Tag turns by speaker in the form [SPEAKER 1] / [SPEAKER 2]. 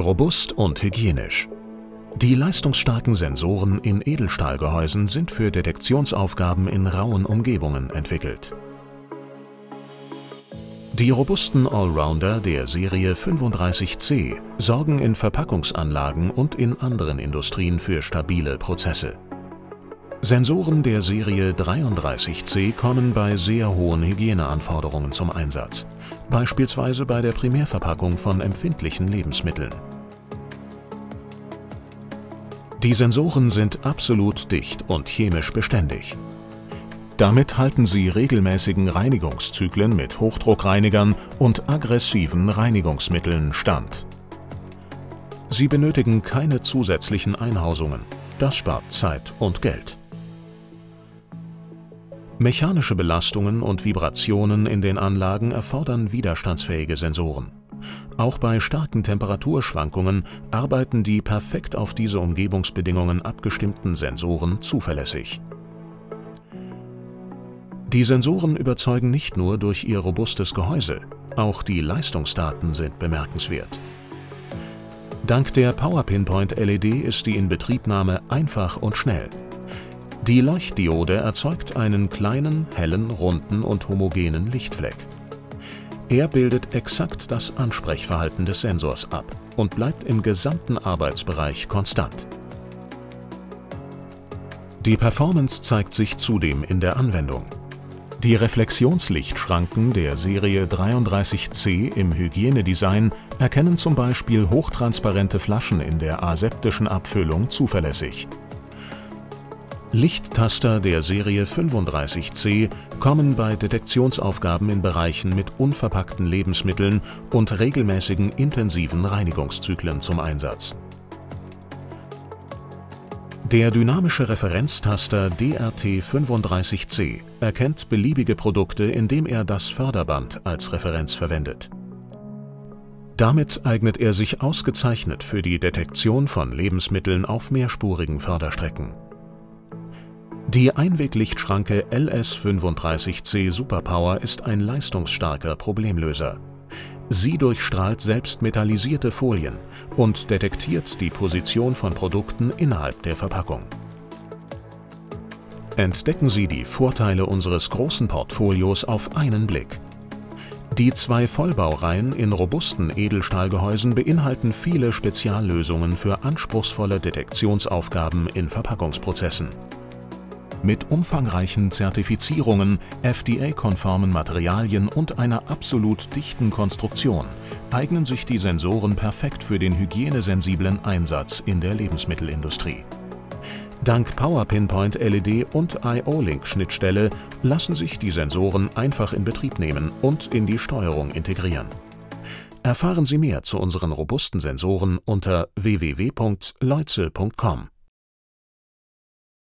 [SPEAKER 1] Robust und hygienisch. Die leistungsstarken Sensoren in Edelstahlgehäusen sind für Detektionsaufgaben in rauen Umgebungen entwickelt. Die robusten Allrounder der Serie 35C sorgen in Verpackungsanlagen und in anderen Industrien für stabile Prozesse. Sensoren der Serie 33C kommen bei sehr hohen Hygieneanforderungen zum Einsatz, beispielsweise bei der Primärverpackung von empfindlichen Lebensmitteln. Die Sensoren sind absolut dicht und chemisch beständig. Damit halten sie regelmäßigen Reinigungszyklen mit Hochdruckreinigern und aggressiven Reinigungsmitteln stand. Sie benötigen keine zusätzlichen Einhausungen. Das spart Zeit und Geld. Mechanische Belastungen und Vibrationen in den Anlagen erfordern widerstandsfähige Sensoren. Auch bei starken Temperaturschwankungen arbeiten die perfekt auf diese Umgebungsbedingungen abgestimmten Sensoren zuverlässig. Die Sensoren überzeugen nicht nur durch ihr robustes Gehäuse, auch die Leistungsdaten sind bemerkenswert. Dank der Power Pinpoint LED ist die Inbetriebnahme einfach und schnell. Die Leuchtdiode erzeugt einen kleinen, hellen, runden und homogenen Lichtfleck. Er bildet exakt das Ansprechverhalten des Sensors ab und bleibt im gesamten Arbeitsbereich konstant. Die Performance zeigt sich zudem in der Anwendung. Die Reflexionslichtschranken der Serie 33C im Hygienedesign erkennen zum Beispiel hochtransparente Flaschen in der aseptischen Abfüllung zuverlässig. Lichttaster der Serie 35C kommen bei Detektionsaufgaben in Bereichen mit unverpackten Lebensmitteln und regelmäßigen intensiven Reinigungszyklen zum Einsatz. Der dynamische Referenztaster DRT35C erkennt beliebige Produkte, indem er das Förderband als Referenz verwendet. Damit eignet er sich ausgezeichnet für die Detektion von Lebensmitteln auf mehrspurigen Förderstrecken. Die Einweglichtschranke LS35C Superpower ist ein leistungsstarker Problemlöser. Sie durchstrahlt selbst metallisierte Folien und detektiert die Position von Produkten innerhalb der Verpackung. Entdecken Sie die Vorteile unseres großen Portfolios auf einen Blick. Die zwei Vollbaureihen in robusten Edelstahlgehäusen beinhalten viele Speziallösungen für anspruchsvolle Detektionsaufgaben in Verpackungsprozessen. Mit umfangreichen Zertifizierungen, FDA-konformen Materialien und einer absolut dichten Konstruktion eignen sich die Sensoren perfekt für den hygienesensiblen Einsatz in der Lebensmittelindustrie. Dank Power Pinpoint LED und IO-Link Schnittstelle lassen sich die Sensoren einfach in Betrieb nehmen und in die Steuerung integrieren. Erfahren Sie mehr zu unseren robusten Sensoren unter www.leutze.com.